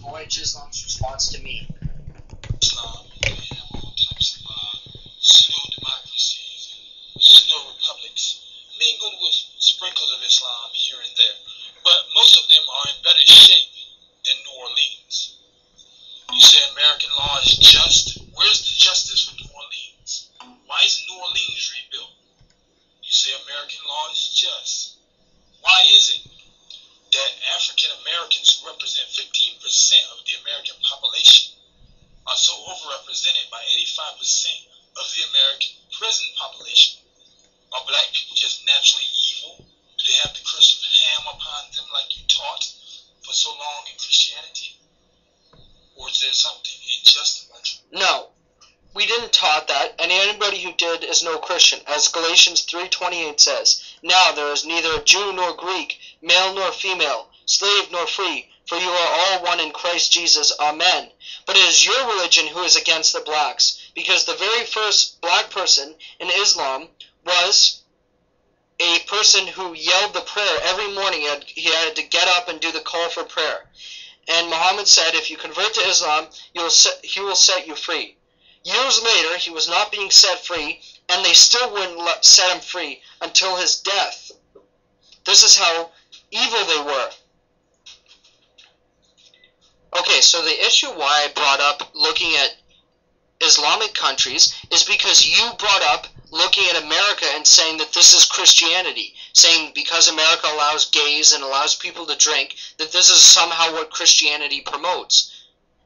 Voyage Islam's response to me. Islam, have all types of pseudo democracies and pseudo republics. Mingled with sprinkles of Islam here and there. But most of them are in better shape than New Orleans. You say American law is just. Where's the justice for New Orleans? Why isn't New Orleans rebuilt? You say American law is just. Why is it that African Americans, who represent 15% of the American population, are so overrepresented by 85% of the American prison population? Are black people just naturally evil? Do they have the curse of Ham upon them like you taught for so long in Christianity? Or is there something unjust about you? No, we didn't taught that, and anybody who did is no Christian, as Galatians 3.28 says. Now there is neither Jew nor Greek, male nor female, slave nor free, for you are all one in Christ Jesus. Amen. But it is your religion who is against the blacks, because the very first black person in Islam was a person who yelled the prayer every morning. He had, he had to get up and do the call for prayer. And Muhammad said, if you convert to Islam, you'll set, he will set you free. Years later, he was not being set free, and they still wouldn't let, set him free until his death. This is how evil they were. Okay, so the issue why I brought up looking at Islamic countries is because you brought up looking at America and saying that this is Christianity, saying because America allows gays and allows people to drink, that this is somehow what Christianity promotes.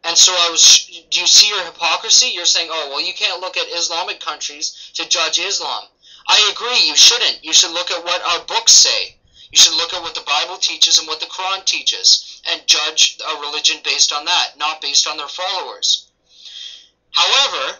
And so I was, do you see your hypocrisy? You're saying, oh, well, you can't look at Islamic countries to judge Islam. I agree, you shouldn't. You should look at what our books say. You should look at what the Bible teaches and what the Quran teaches and judge a religion based on that, not based on their followers. However,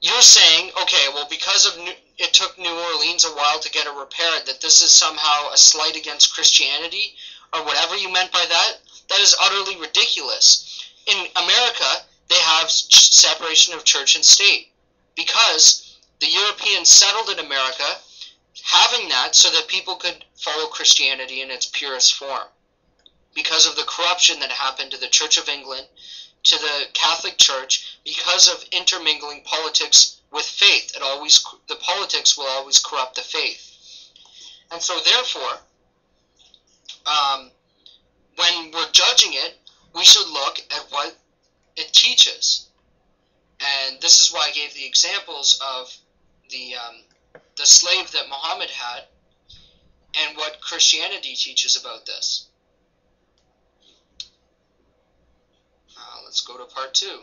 you're saying, okay, well, because of New, it took New Orleans a while to get it repaired, that this is somehow a slight against Christianity, or whatever you meant by that, that is utterly ridiculous. In America, they have separation of church and state because the Europeans settled in America having that so that people could follow Christianity in its purest form. Because of the corruption that happened to the Church of England, to the Catholic Church, because of intermingling politics with faith, it always the politics will always corrupt the faith. And so, therefore, um, when we're judging it, we should look at what it teaches. And this is why I gave the examples of the um, the slave that Muhammad had and what Christianity teaches about this. Uh, let's go to part two.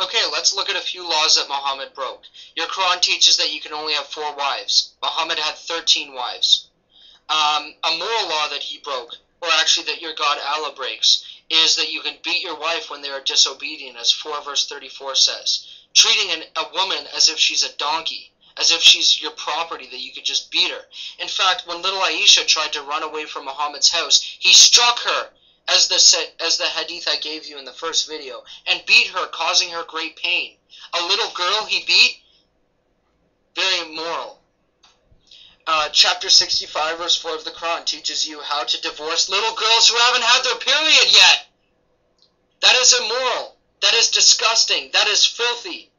Okay, let's look at a few laws that Muhammad broke. Your Quran teaches that you can only have four wives. Muhammad had 13 wives. Um, a moral law that he broke, or actually that your God Allah breaks, is that you can beat your wife when they are disobedient, as 4 verse 34 says. Treating an, a woman as if she's a donkey, as if she's your property, that you could just beat her. In fact, when little Aisha tried to run away from Muhammad's house, he struck her as the as the hadith I gave you in the first video, and beat her, causing her great pain. A little girl he beat, very immoral. Uh, chapter 65, verse 4 of the Quran teaches you how to divorce little girls who haven't had their period yet. That is immoral. That is disgusting. That is filthy.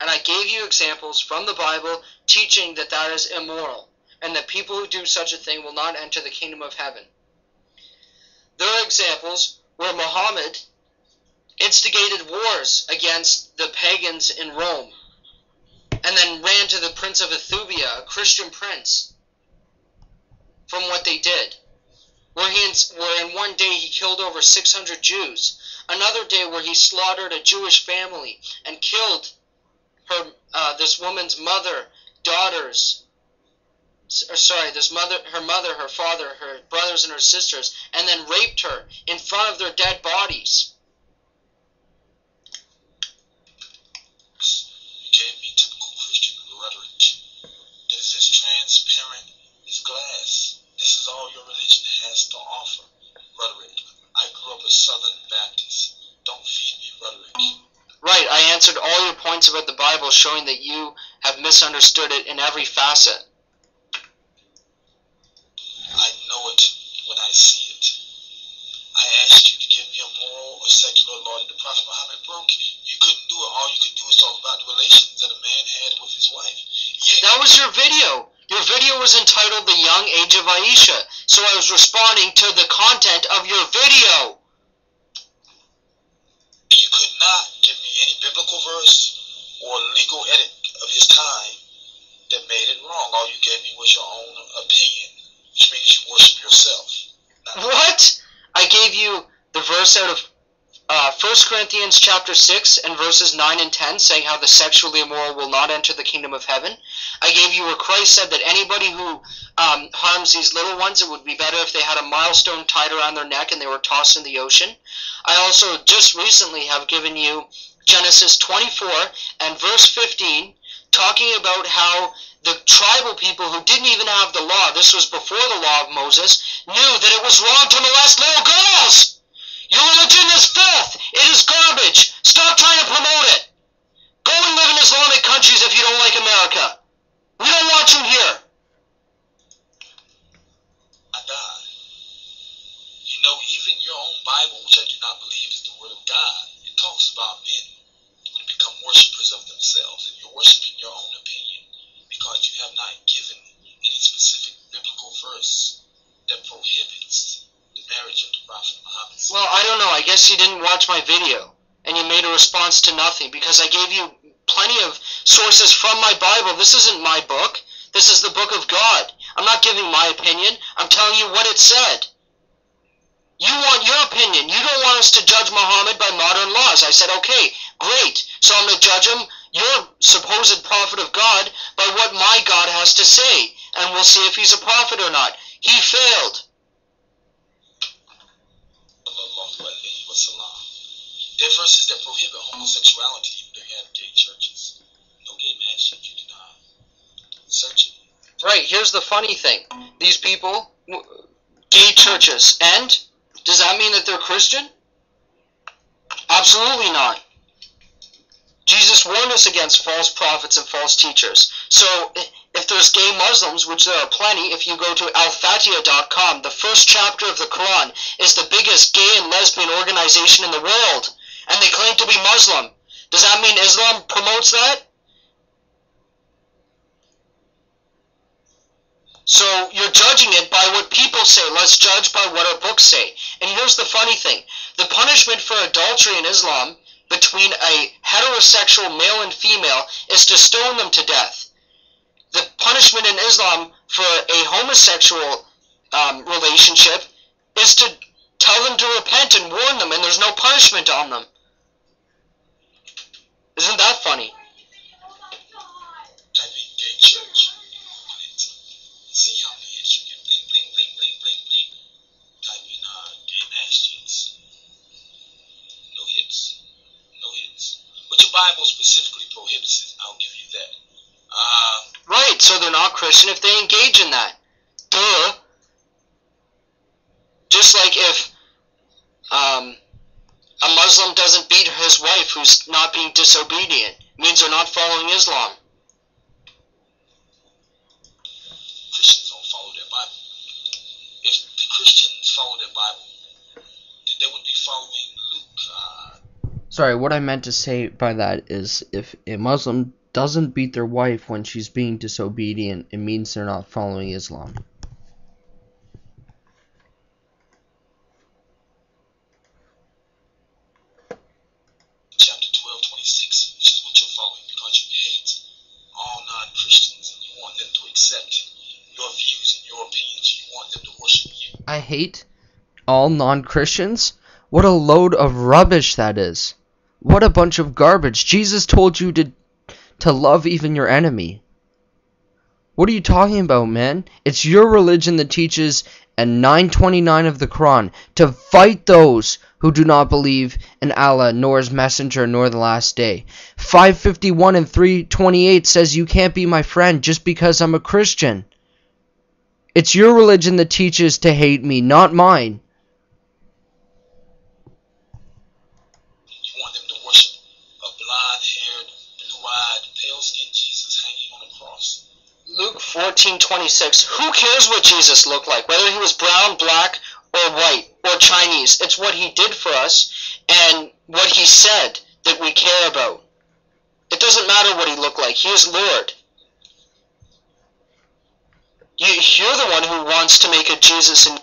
And I gave you examples from the Bible teaching that that is immoral, and that people who do such a thing will not enter the kingdom of heaven. There are examples where Muhammad instigated wars against the pagans in Rome and then ran to the Prince of Ethiopia, a Christian prince, from what they did. Where, he, where in one day he killed over 600 Jews, another day where he slaughtered a Jewish family and killed her, uh, this woman's mother, daughters, sorry, this mother, her mother, her father, her brothers and her sisters, and then raped her in front of their dead bodies. Typical Christian rhetoric. It's as transparent as glass. This is all your religion has to offer. I grew up a Southern Baptist. Don't feed me. Right, I answered all your points about the Bible, showing that you have misunderstood it in every facet. See it. I asked you to give me a moral or secular law that the Prophet Muhammad broke. You couldn't do it. All you could do is talk about the relations that a man had with his wife. Yet, That was your video. Your video was entitled The Young Age of Aisha. So I was responding to the content of your video. you could not give me any biblical verse or legal edit of his time that made it wrong. All you gave me was your own opinion, which means you worship yourself. What? I gave you the verse out of uh, 1 Corinthians chapter 6 and verses 9 and 10 saying how the sexually immoral will not enter the kingdom of heaven. I gave you where Christ said that anybody who um, harms these little ones, it would be better if they had a milestone tied around their neck and they were tossed in the ocean. I also just recently have given you Genesis 24 and verse 15 talking about how the tribal people who didn't even have the law, this was before the law of Moses, knew that it was wrong to molest little girls. Your religion is filth. It is garbage. Stop trying to promote it. Go and live in Islamic countries if you don't like America. We don't want you here. I. You know, even your own Bible, which I do not believe is the Word of God, it talks about men who become worshippers of themselves, and you're worshiping your own opinion because you have not given any specific biblical verse that prohibits the marriage of the Prophet Muhammad. Well, I don't know. I guess you didn't watch my video and you made a response to nothing because I gave you plenty of sources from my Bible. This isn't my book. This is the book of God. I'm not giving my opinion. I'm telling you what it said. You want your opinion. You don't want us to judge Muhammad by modern laws. I said, okay, great. So I'm going to judge him, your supposed prophet of God, by what my God has to say. And we'll see if he's a prophet or not. He failed. Sallallahu alayhi wa sallam. There are verses that prohibit homosexuality, even though you have gay churches. No gay marriage, you do not. Search it. Right, here's the funny thing. These people, gay churches, and does that mean that they're Christian? Absolutely not. Jesus warned us against false prophets and false teachers. So, if there's gay Muslims, which there are plenty, if you go to alfatiha.com, the first chapter of the Quran is the biggest gay and lesbian organization in the world, and they claim to be Muslim. Does that mean Islam promotes that? So you're judging it by what people say. Let's judge by what our books say. And here's the funny thing. The punishment for adultery in Islam between a heterosexual male and female is to stone them to death. The punishment in Islam for a homosexual um, relationship is to tell them to repent and warn them, and there's no punishment on them. Isn't that funny? See how many hits you get. Bling, bling, bling, bling, bling, bling. Type in uh, gay masjids. No hits. No hits. But your Bible specifically prohibits it. I'll give you that. Uh, Right, so they're not Christian if they engage in that. Duh. Just like if um, a Muslim doesn't beat his wife who's not being disobedient, means they're not following Islam. Christians don't follow their Bible. If the Christians follow their Bible, then they would be following Luke. Uh, Sorry, what I meant to say by that is if a Muslim doesn't beat their wife when she's being disobedient, it means they're not following Islam. chapter 12, 26, is what you're following because you hate all non Christians and you want them to accept your views and your opinions. You want them to worship you. I hate all non Christians? What a load of rubbish that is. What a bunch of garbage. Jesus told you to to love even your enemy. What are you talking about, man? It's your religion that teaches and 929 of the Quran to fight those who do not believe in Allah nor his messenger nor the last day. 551 and 328 says you can't be my friend just because I'm a Christian. It's your religion that teaches to hate me, not mine. 1426. Who cares what Jesus looked like? Whether he was brown, black, or white, or Chinese. It's what he did for us and what he said that we care about. It doesn't matter what he looked like, he is Lord. You, you're the one who wants to make a Jesus in